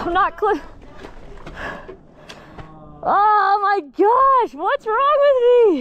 I'm not close. Oh my gosh, what's wrong with me?